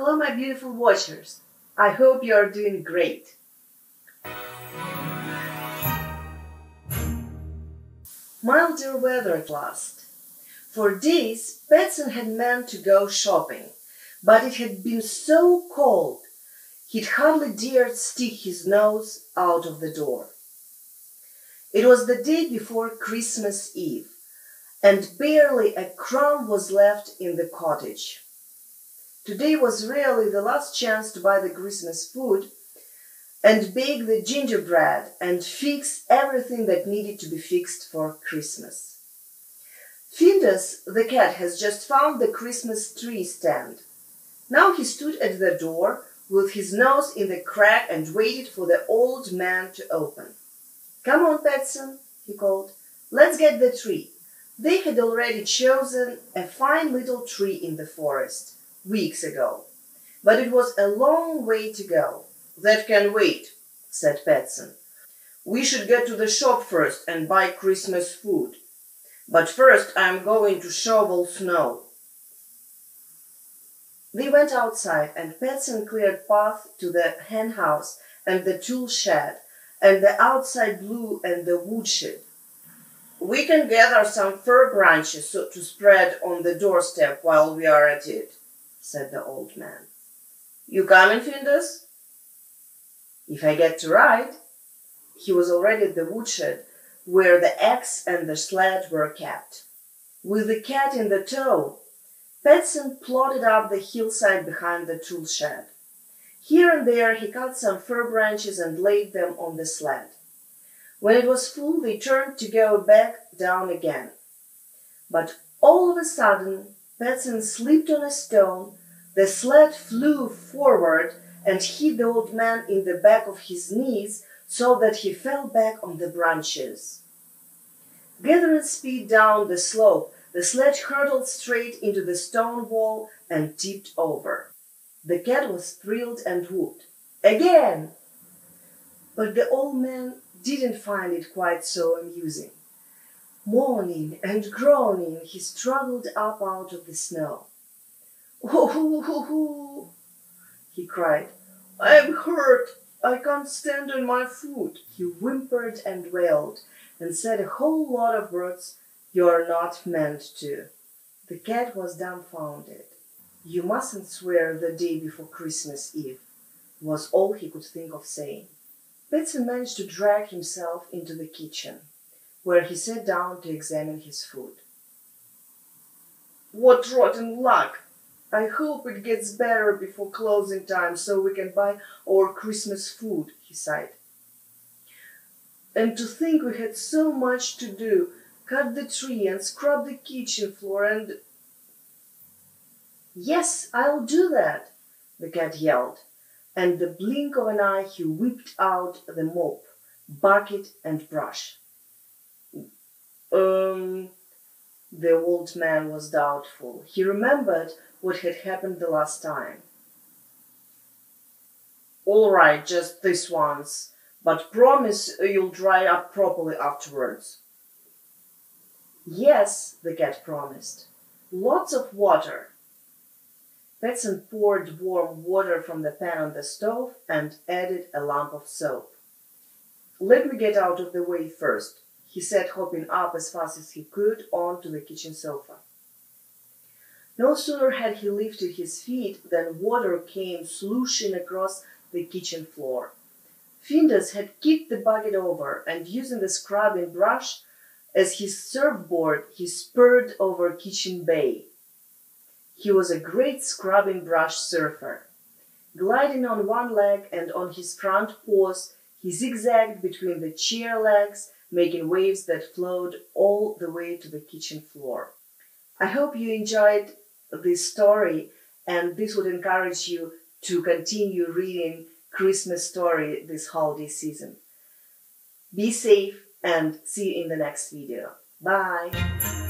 Hello, my beautiful watchers. I hope you are doing great. Milder weather at last. For days, Pettson had meant to go shopping, but it had been so cold he'd hardly dared stick his nose out of the door. It was the day before Christmas Eve, and barely a crumb was left in the cottage. Today was really the last chance to buy the Christmas food and bake the gingerbread and fix everything that needed to be fixed for Christmas. Findus, the cat, has just found the Christmas tree stand. Now he stood at the door with his nose in the crack and waited for the old man to open. Come on, Pettson, he called. Let's get the tree. They had already chosen a fine little tree in the forest weeks ago, but it was a long way to go. That can wait, said Pettson. We should get to the shop first and buy Christmas food. But first I'm going to shovel snow. They went outside and Pettson cleared path to the hen house and the tool shed and the outside blue and the woodshed. We can gather some fir branches so to spread on the doorstep while we are at it, said the old man. You coming, Findus? If I get to ride. He was already at the woodshed where the axe and the sled were kept. With the cat in the tow, Pettson plodded up the hillside behind the tool shed. Here and there he cut some fir branches and laid them on the sled. When it was full, they turned to go back down again. But all of a sudden, Pettson slipped on a stone, the sled flew forward and hit the old man in the back of his knees so that he fell back on the branches. Gathering speed down the slope, the sledge hurtled straight into the stone wall and tipped over. The cat was thrilled and whooped. Again! But the old man didn't find it quite so amusing. Moaning and groaning, he struggled up out of the snow. Oh, he cried. I am hurt. I can't stand on my foot. He whimpered and wailed and said a whole lot of words you're not meant to. The cat was dumbfounded. You mustn't swear the day before Christmas Eve, was all he could think of saying. Pettson managed to drag himself into the kitchen, where he sat down to examine his food. What rotten luck! I hope it gets better before closing time so we can buy our Christmas food, he sighed. And to think we had so much to do cut the tree and scrub the kitchen floor and. Yes, I'll do that, the cat yelled, and the blink of an eye he whipped out the mop, bucket, and brush. Um, the old man was doubtful. He remembered what had happened the last time. All right, just this once, but promise you'll dry up properly afterwards. Yes, the cat promised. Lots of water. Pettson poured warm water from the pan on the stove and added a lump of soap. Let me get out of the way first, he said, hopping up as fast as he could onto the kitchen sofa. No sooner had he lifted his feet than water came slushing across the kitchen floor. Findus had kicked the bucket over, and using the scrubbing brush as his surfboard, he spurred over Kitchen Bay. He was a great scrubbing brush surfer. Gliding on one leg and on his front paws, he zigzagged between the chair legs, making waves that flowed all the way to the kitchen floor. I hope you enjoyed this story, and this would encourage you to continue reading Christmas story this holiday season. Be safe and see you in the next video. Bye!